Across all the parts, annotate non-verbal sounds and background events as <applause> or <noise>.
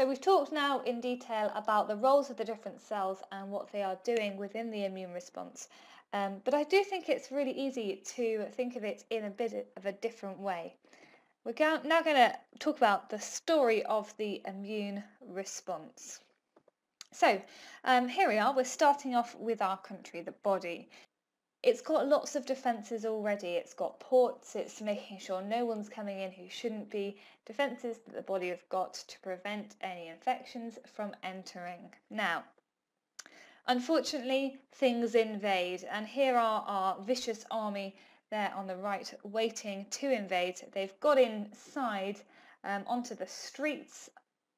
So we've talked now in detail about the roles of the different cells and what they are doing within the immune response. Um, but I do think it's really easy to think of it in a bit of a different way. We're now going to talk about the story of the immune response. So um, here we are, we're starting off with our country, the body. It's got lots of defences already. It's got ports, it's making sure no one's coming in who shouldn't be, defences that the body have got to prevent any infections from entering. Now, unfortunately, things invade, and here are our vicious army there on the right waiting to invade. They've got inside um, onto the streets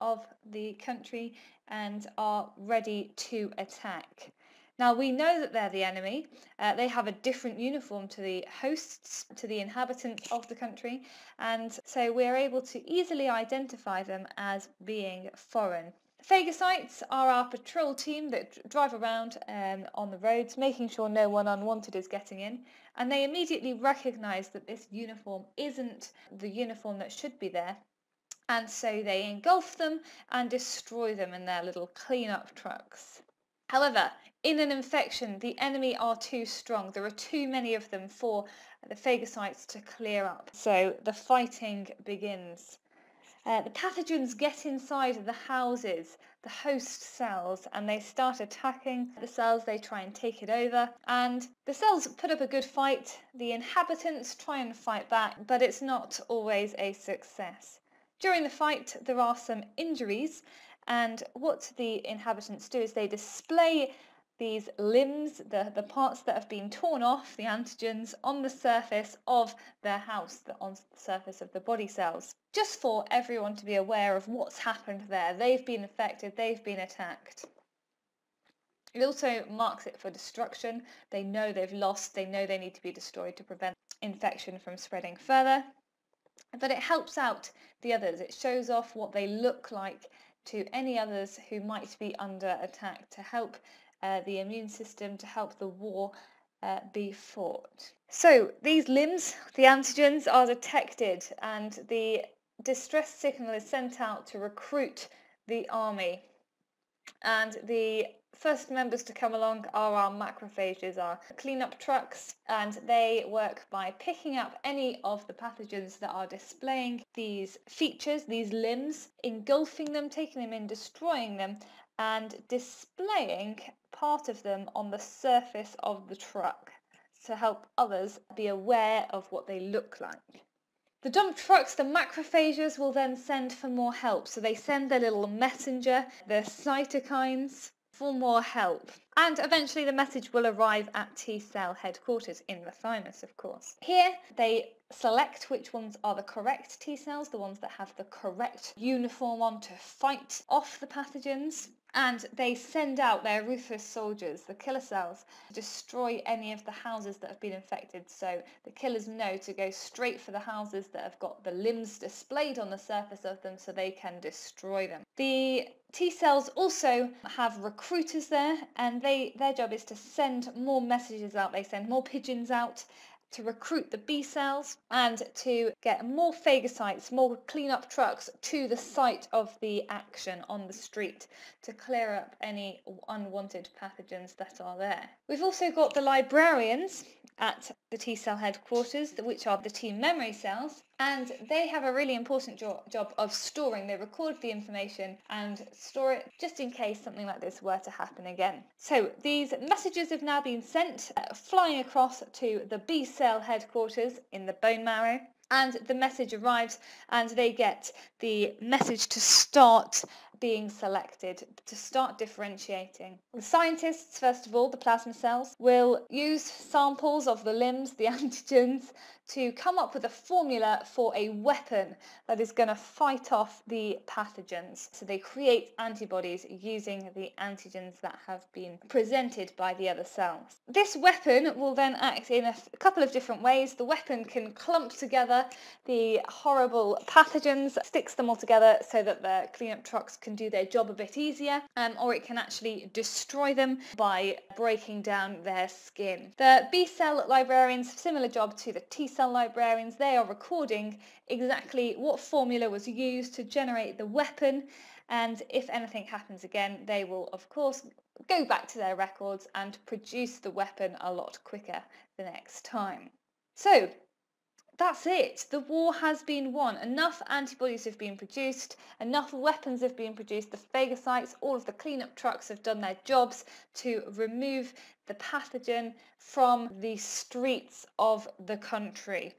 of the country and are ready to attack. Now we know that they're the enemy. Uh, they have a different uniform to the hosts, to the inhabitants of the country, and so we're able to easily identify them as being foreign. Phagocytes are our patrol team that drive around um, on the roads, making sure no one unwanted is getting in, and they immediately recognise that this uniform isn't the uniform that should be there, and so they engulf them and destroy them in their little clean-up trucks. However, in an infection, the enemy are too strong. There are too many of them for the phagocytes to clear up. So the fighting begins. Uh, the pathogens get inside the houses, the host cells, and they start attacking the cells. They try and take it over. And the cells put up a good fight. The inhabitants try and fight back, but it's not always a success. During the fight, there are some injuries and what the inhabitants do is they display these limbs, the, the parts that have been torn off, the antigens, on the surface of their house, the, on the surface of the body cells, just for everyone to be aware of what's happened there. They've been affected, they've been attacked. It also marks it for destruction. They know they've lost, they know they need to be destroyed to prevent infection from spreading further. But it helps out the others. It shows off what they look like to any others who might be under attack to help uh, the immune system, to help the war uh, be fought. So these limbs, the antigens, are detected and the distress signal is sent out to recruit the army. And the first members to come along are our macrophages, our cleanup trucks, and they work by picking up any of the pathogens that are displaying these features, these limbs, engulfing them, taking them in, destroying them, and displaying part of them on the surface of the truck to help others be aware of what they look like. The dump trucks, the macrophages, will then send for more help. So they send their little messenger, their cytokines, for more help. And eventually the message will arrive at T cell headquarters in the thymus, of course. Here they select which ones are the correct T cells, the ones that have the correct uniform on to fight off the pathogens and they send out their ruthless soldiers, the killer cells, to destroy any of the houses that have been infected. So the killers know to go straight for the houses that have got the limbs displayed on the surface of them so they can destroy them. The T cells also have recruiters there and they their job is to send more messages out. They send more pigeons out to recruit the B cells and to get more phagocytes, more cleanup trucks to the site of the action on the street to clear up any unwanted pathogens that are there. We've also got the librarians at the T cell headquarters, which are the T memory cells, and they have a really important jo job of storing. They record the information and store it just in case something like this were to happen again. So these messages have now been sent uh, flying across to the B cell headquarters in the bone marrow and the message arrives and they get the message to start being selected to start differentiating. The scientists, first of all, the plasma cells, will use samples of the limbs, the <laughs> antigens, to come up with a formula for a weapon that is going to fight off the pathogens. So they create antibodies using the antigens that have been presented by the other cells. This weapon will then act in a couple of different ways. The weapon can clump together the horrible pathogens, sticks them all together so that the cleanup trucks can can do their job a bit easier um, or it can actually destroy them by breaking down their skin. The B cell librarians, similar job to the T cell librarians, they are recording exactly what formula was used to generate the weapon and if anything happens again, they will of course go back to their records and produce the weapon a lot quicker the next time. So that's it. The war has been won. Enough antibodies have been produced, enough weapons have been produced. The phagocytes, all of the cleanup trucks have done their jobs to remove the pathogen from the streets of the country.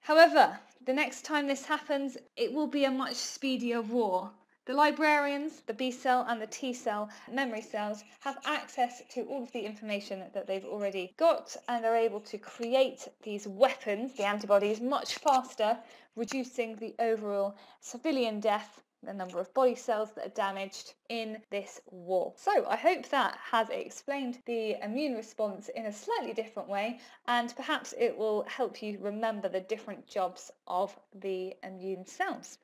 However, the next time this happens, it will be a much speedier war. The librarians, the B cell and the T cell memory cells have access to all of the information that they've already got and they're able to create these weapons, the antibodies, much faster, reducing the overall civilian death the number of body cells that are damaged in this war. So I hope that has explained the immune response in a slightly different way and perhaps it will help you remember the different jobs of the immune cells.